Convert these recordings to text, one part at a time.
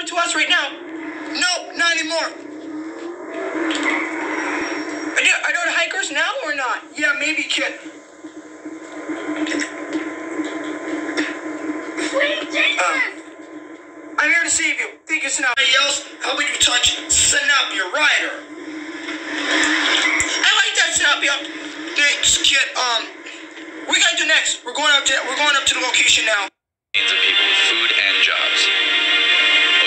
over to us right now? No, not anymore. Are you, are you hikers now or not? Yeah, maybe, kid. Sweet Jesus! Um, I'm here to save you. Think it's not anybody else. How about you touch Sanap, your rider? I like that Sanap. Thanks, kid. Um, what we gotta do next? We're going up to we're going up to the location now. millions of people with food and jobs.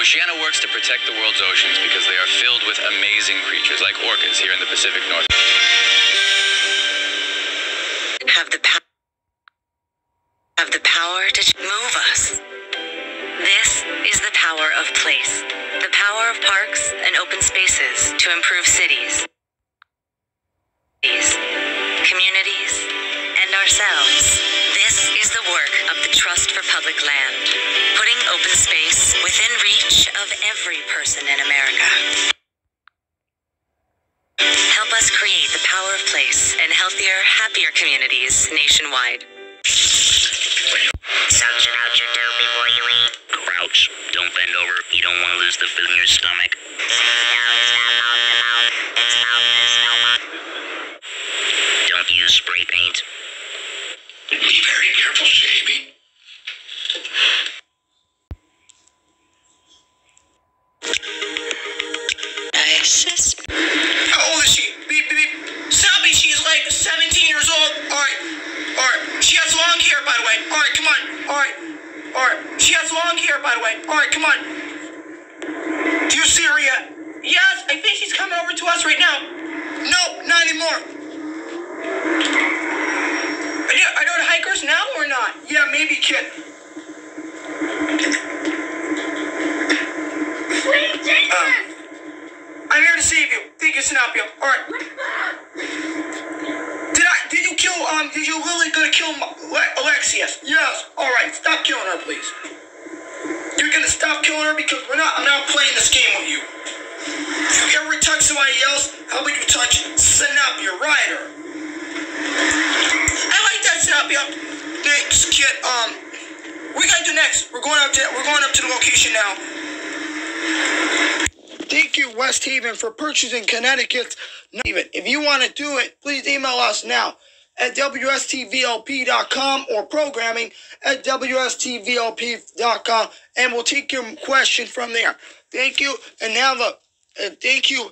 Oceana works to protect the world's oceans because they are filled with amazing creatures like orcas here in the Pacific Northwest. have the power have the power to move us. This is the power of place. The power of parks and open spaces to improve cities, communities, and ourselves. This is the work of the Trust for Public Land, every person in America. Help us create the power of place and healthier, happier communities nationwide. Suction out your dough before you eat. Crouch. Don't bend over. You don't want to lose the food in your stomach. Don't use spray paint. Be very careful shaving. How old is she? Beep, beep, beep. Selby, she's like 17 years old. All right. All right. She has long hair, by the way. All right, come on. All right. All right. She has long hair, by the way. All right, come on. Do you see her yet? Yes, I think she's coming over to us right now. No, not anymore. Are you, are you the hikers now or not? Yeah, maybe, kid. Sweet Jesus! Um, I'm here to save you. Not you. All right. Did I? Did you kill? Um. Did you really gonna kill Le- Alexius? Yes. All right. Stop killing her, please. You're gonna stop killing her because we're not. I'm not playing this game with you. If you ever touch somebody else, how about you touch your rider? I like that Sanap. Thanks, kid. Um. We gotta do next? We're going up to. We're going up to the location now. Thank you, West Haven, for purchasing Connecticut's Even If you want to do it, please email us now at WSTVLP.com or programming at WSTVLP.com and we'll take your question from there. Thank you, and now the uh, thank you